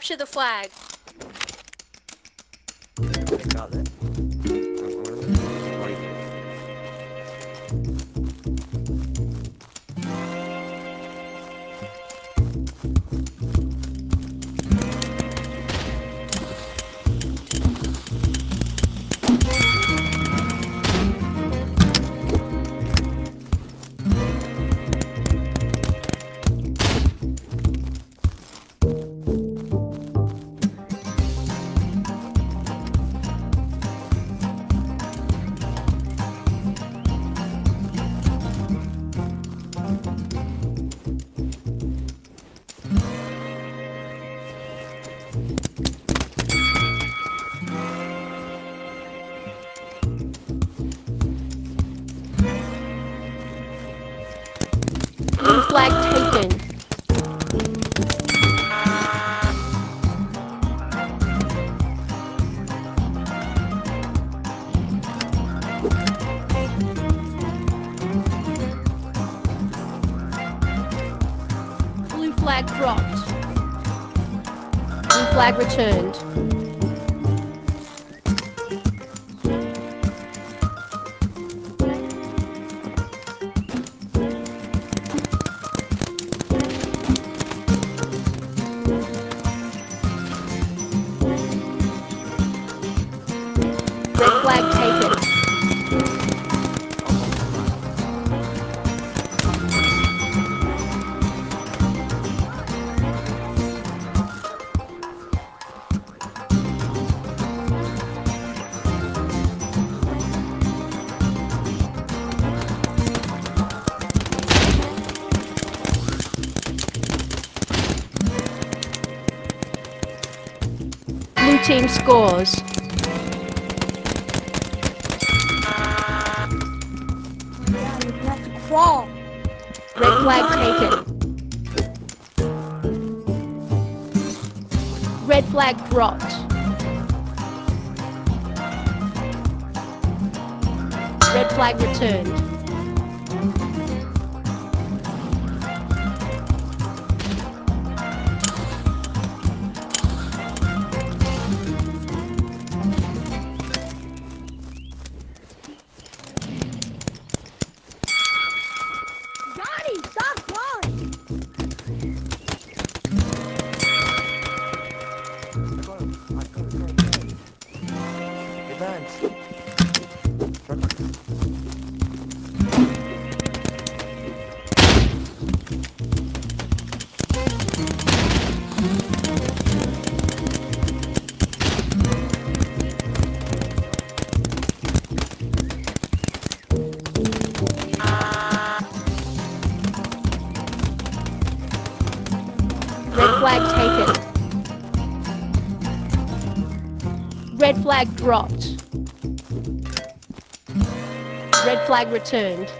Capture the flag. I got it. Blue flag dropped. Blue flag returned. Team scores. Red flag taken. Red flag dropped. Red flag returned. Red flag taken. Red flag dropped. Red flag returned.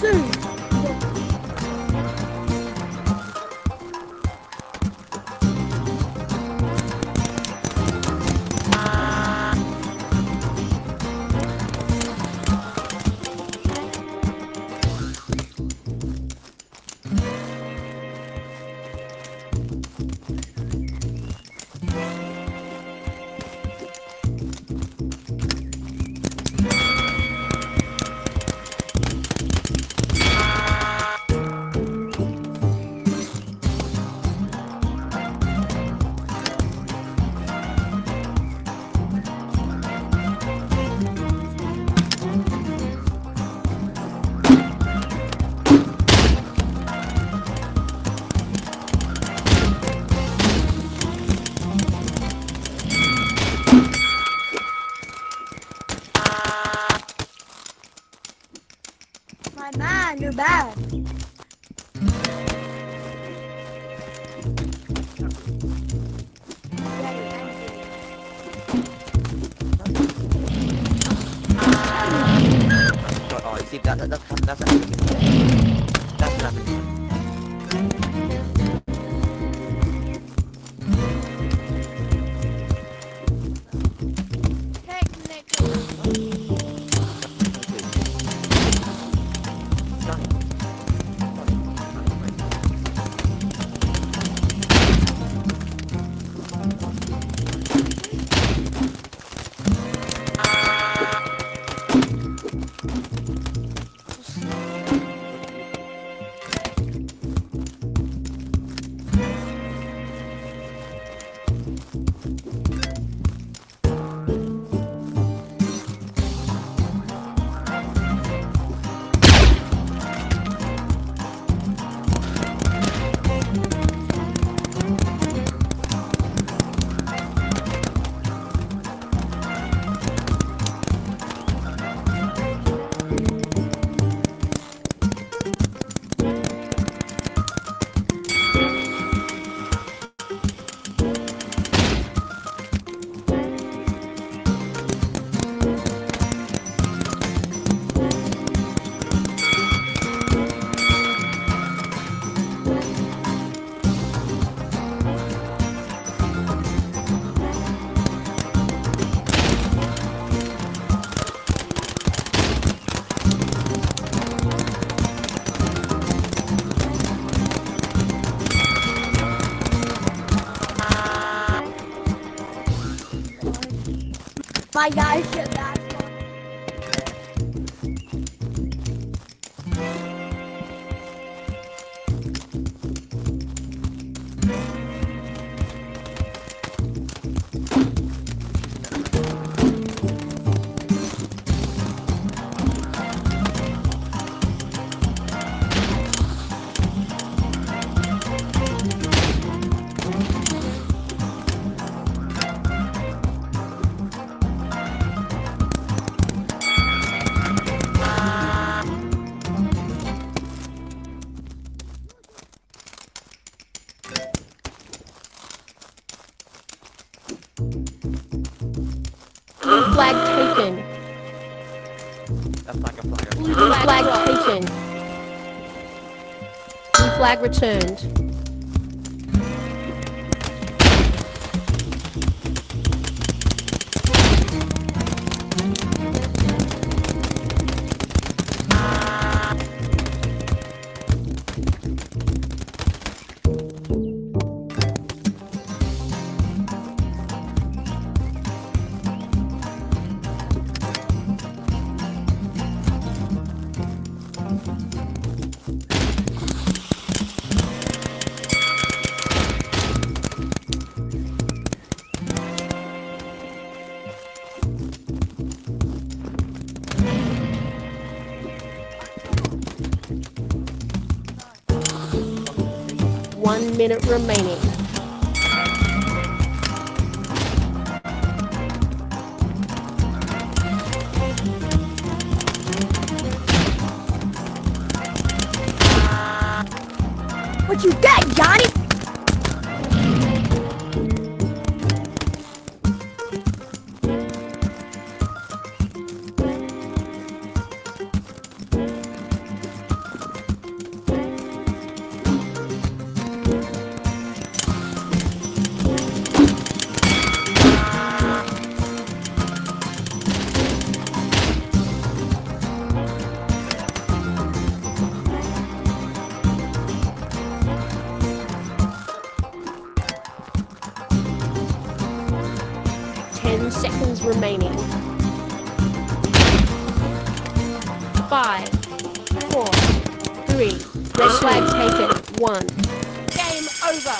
I see that, that, that's My Blue flag taken. That's like a flag. Blue flag taken. Blue flag returned. Minute remaining. Seconds remaining. Five, four, three. Red flag taken. One. Game over.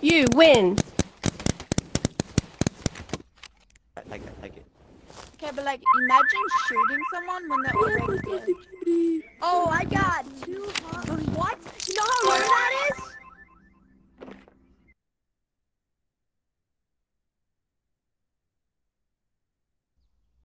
You win. Like it, like it. Okay, but like, imagine shooting someone when they're already dead. Oh, I got two. What? You know how long